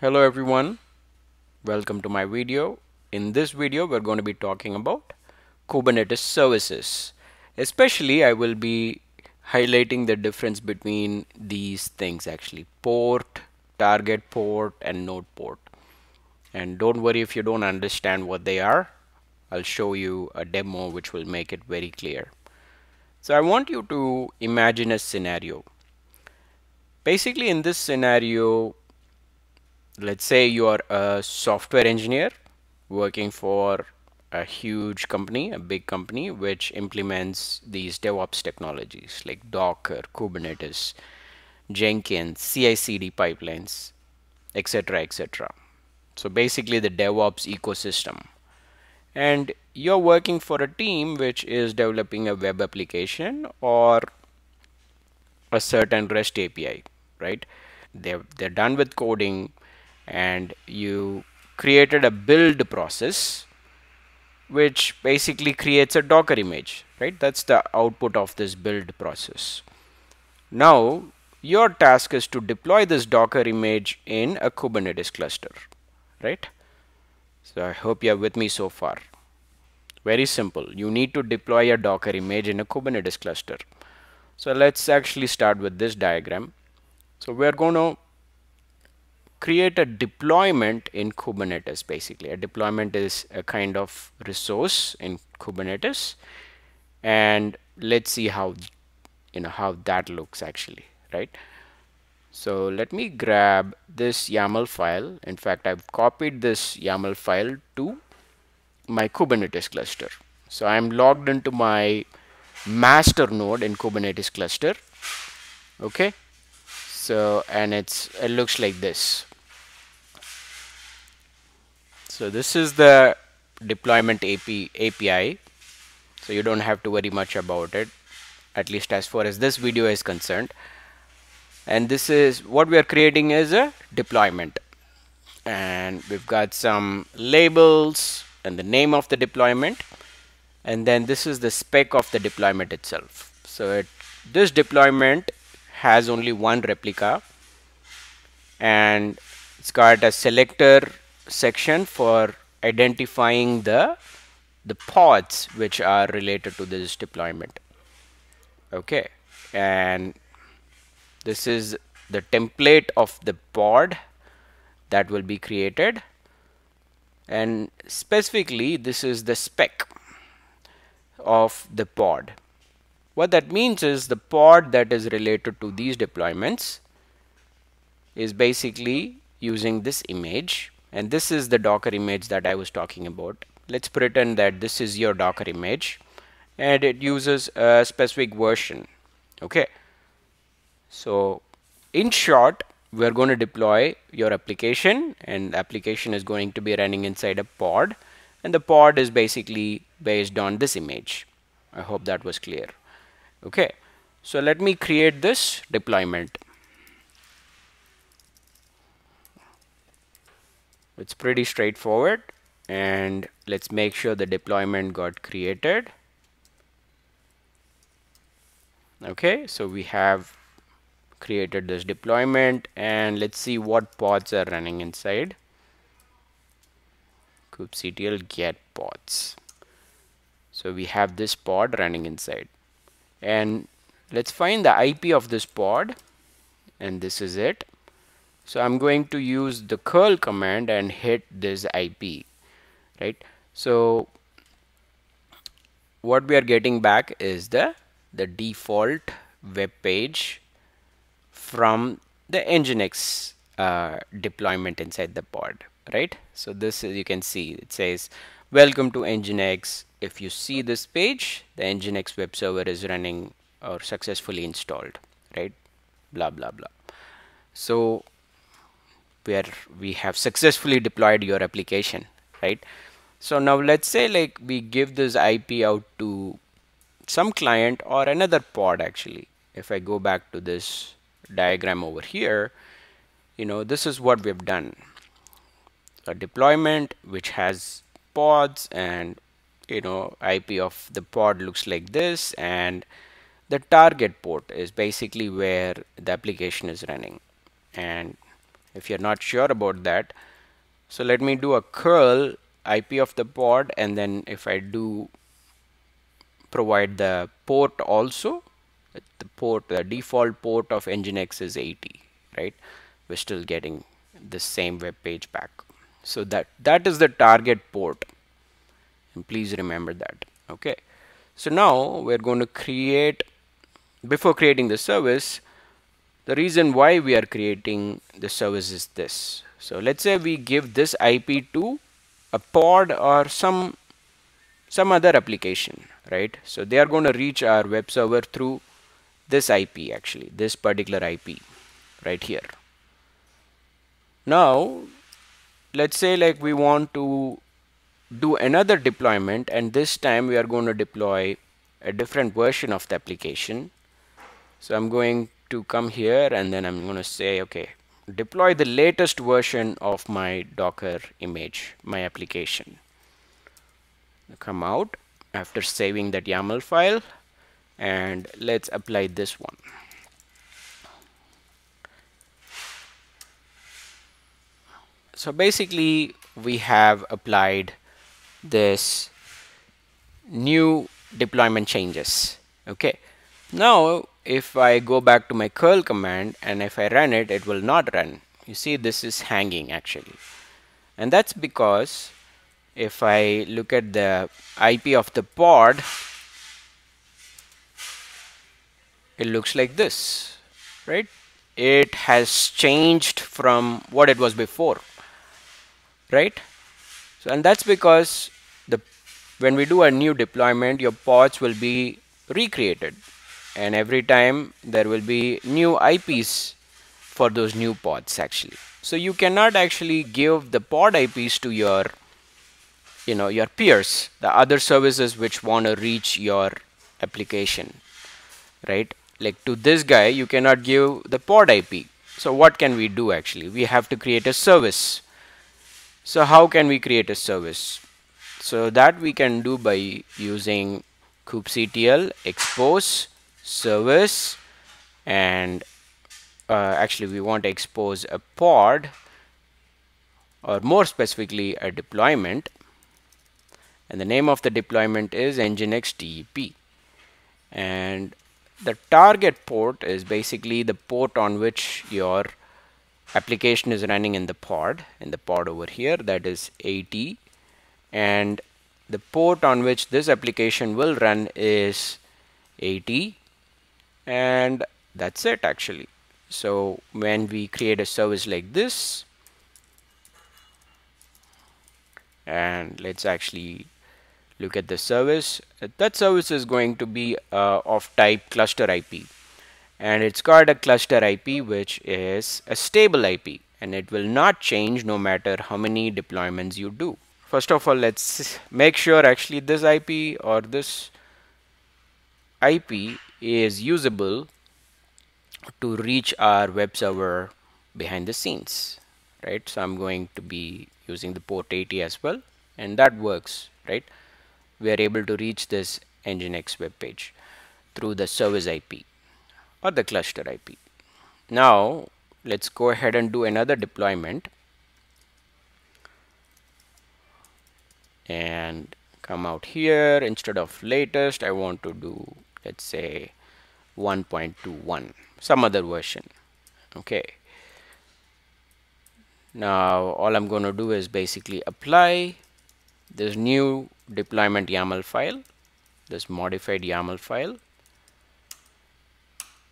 Hello everyone, welcome to my video. In this video we're going to be talking about Kubernetes services. Especially I will be highlighting the difference between these things actually port, target port and node port. And don't worry if you don't understand what they are. I'll show you a demo which will make it very clear. So I want you to imagine a scenario. Basically in this scenario let's say you are a software engineer working for a huge company, a big company, which implements these DevOps technologies like Docker, Kubernetes, Jenkins, CI/CD pipelines, etc., etc. So basically, the DevOps ecosystem. And you're working for a team which is developing a web application or a certain REST API, right? They're, they're done with coding and you created a build process which basically creates a docker image right? That's the output of this build process. Now your task is to deploy this docker image in a kubernetes cluster right? So i hope you are with me so far. Very simple. You need to deploy a docker image in a kubernetes cluster. So let's actually start with this diagram. So we're going to create a deployment in Kubernetes basically. A deployment is a kind of resource in Kubernetes and let's see how you know how that looks actually right? So let me grab this YAML file. In fact I've copied this YAML file to my Kubernetes cluster. So I'm logged into my master node in Kubernetes cluster okay? So and it's it looks like this so this is the deployment AP, API. So you don't have to worry much about it, at least as far as this video is concerned. And this is what we are creating is a deployment. And we've got some labels and the name of the deployment. And then this is the spec of the deployment itself. So it, this deployment has only one replica and it's got a selector section for identifying the the pods which are related to this deployment. Okay? And this is the template of the pod that will be created. And specifically this is the spec of the pod. What that means is the pod that is related to these deployments is basically using this image and this is the docker image that I was talking about. Let's pretend that this is your docker image and it uses a specific version okay? So in short we're going to deploy your application and the application is going to be running inside a pod and the pod is basically based on this image. I hope that was clear. Okay so let me create this deployment it's pretty straightforward. And let's make sure the deployment got created. Okay so we have created this deployment. And let's see what pods are running inside. kubectl get pods. So we have this pod running inside. And let's find the IP of this pod. And this is it so I'm going to use the curl command and hit this IP right? So what we are getting back is the the default web page from the nginx uh, deployment inside the pod right? So this is you can see it says welcome to nginx. If you see this page the nginx web server is running or successfully installed right? Blah blah blah. So where we have successfully deployed your application right? So now let's say like we give this IP out to some client or another pod actually. If I go back to this diagram over here you know this is what we've done. A deployment which has pods and you know IP of the pod looks like this and the target port is basically where the application is running. And if you're not sure about that so let me do a curl IP of the pod and then if I do provide the port also the port the default port of nginx is 80 right? We're still getting the same web page back. So that that is the target port. And please remember that okay? So now we're going to create before creating the service the reason why we are creating the service is this. So let's say we give this IP to a pod or some some other application right? So they are going to reach our web server through this IP actually this particular IP right here. Now let's say like we want to do another deployment and this time we are going to deploy a different version of the application. So I'm going to come here and then I'm going to say okay deploy the latest version of my docker image my application. Come out after saving that YAML file and let's apply this one. So basically we have applied this new deployment changes. Okay. Now if I go back to my curl command and if I run it it will not run. You see this is hanging actually. And that's because if I look at the IP of the pod it looks like this right? It has changed from what it was before right? So and that's because the when we do a new deployment your pods will be recreated and every time there will be new IPs for those new pods actually. So you cannot actually give the pod IPs to your you know your peers the other services which want to reach your application right? Like to this guy you cannot give the pod IP so what can we do actually? We have to create a service. So how can we create a service? So that we can do by using kubectl expose service and uh, actually we want to expose a pod or more specifically a deployment. And the name of the deployment is nginx dep and the target port is basically the port on which your application is running in the pod in the pod over here that is 80 and the port on which this application will run is 80 and that's it actually. So when we create a service like this and let's actually look at the service that service is going to be uh, of type cluster IP and it's got a cluster IP which is a stable IP and it will not change no matter how many deployments you do. First of all let's make sure actually this IP or this IP is usable to reach our web server behind the scenes right? So I'm going to be using the port 80 as well and that works right? We are able to reach this Nginx web page through the service IP or the cluster IP. Now let's go ahead and do another deployment. And come out here instead of latest I want to do let's say 1.21 some other version okay? Now all I'm going to do is basically apply this new deployment YAML file this modified YAML file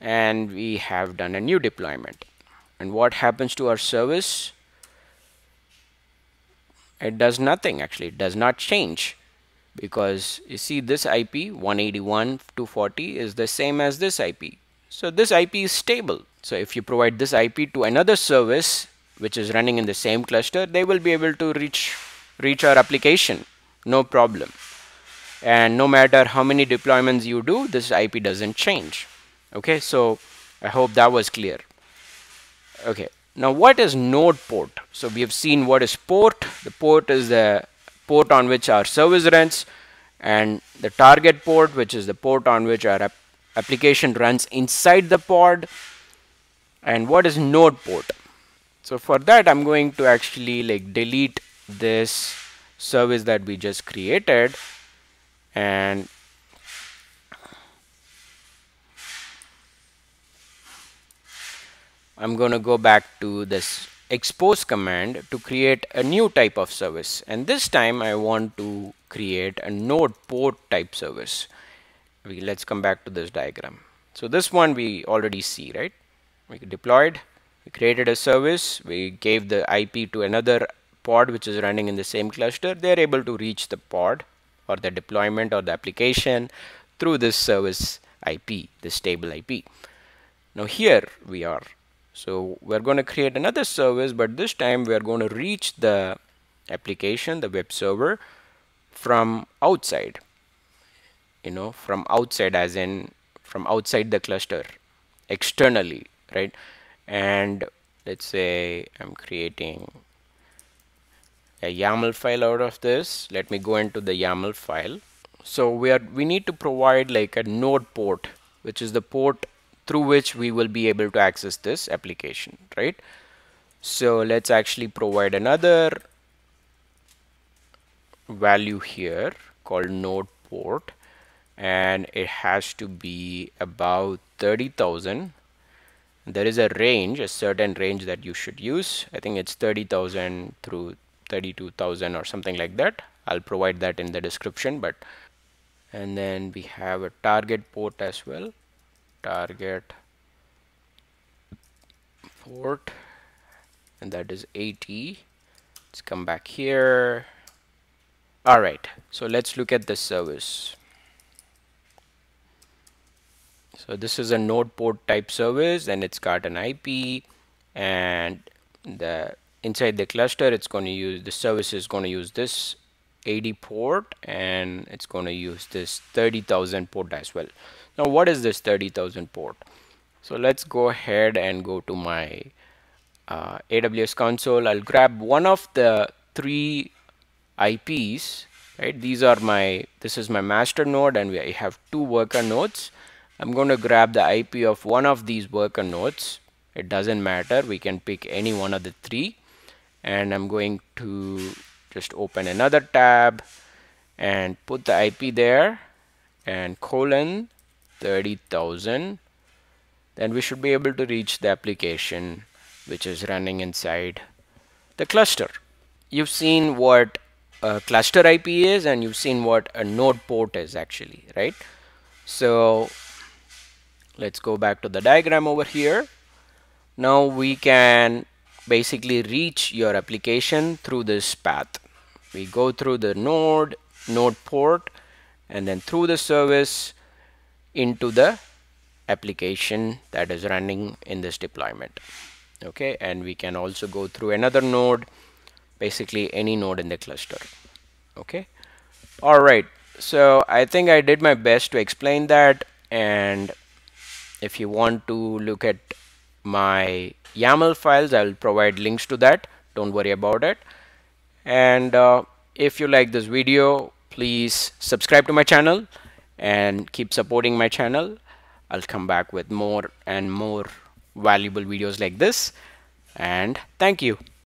and we have done a new deployment. And what happens to our service? It does nothing actually. It does not change because you see this IP 181.240 is the same as this IP so this IP is stable. So if you provide this IP to another service which is running in the same cluster they will be able to reach reach our application. No problem. And no matter how many deployments you do this IP doesn't change. Okay so I hope that was clear. Okay now what is node port? So we have seen what is port. The port is the port on which our service runs and the target port which is the port on which our ap application runs inside the pod and what is node port. So for that I'm going to actually like delete this service that we just created and I'm going to go back to this expose command to create a new type of service. And this time I want to create a node port type service. We let's come back to this diagram. So this one we already see right? We deployed we created a service we gave the IP to another pod which is running in the same cluster. They're able to reach the pod or the deployment or the application through this service IP this stable IP now here we are so we're going to create another service but this time we're going to reach the application the web server from outside. You know from outside as in from outside the cluster externally right? And let's say I'm creating a YAML file out of this. Let me go into the YAML file. So we are we need to provide like a node port which is the port through which we will be able to access this application right? So let's actually provide another value here called node port and it has to be about 30,000 there is a range a certain range that you should use. I think it's 30,000 through 32,000 or something like that. I'll provide that in the description but and then we have a target port as well target port and that is 80 let's come back here. All right so let's look at the service. So this is a node port type service and it's got an IP and the inside the cluster it's going to use the service is going to use this 80 port and it's going to use this 30,000 port as well. Now what is this 30,000 port? So let's go ahead and go to my uh, AWS console. I'll grab one of the three IPs right? These are my this is my master node and we have two worker nodes. I'm going to grab the IP of one of these worker nodes. It doesn't matter. We can pick any one of the three. And I'm going to just open another tab and put the IP there and colon 30,000 then we should be able to reach the application which is running inside the cluster. You've seen what a cluster IP is and you've seen what a node port is actually right? So let's go back to the diagram over here. Now we can basically reach your application through this path we go through the node node port and then through the service into the application that is running in this deployment. Okay and we can also go through another node basically any node in the cluster. Okay? All right so I think I did my best to explain that and if you want to look at my YAML files I'll provide links to that. Don't worry about it and uh, if you like this video please subscribe to my channel and keep supporting my channel. I'll come back with more and more valuable videos like this. And thank you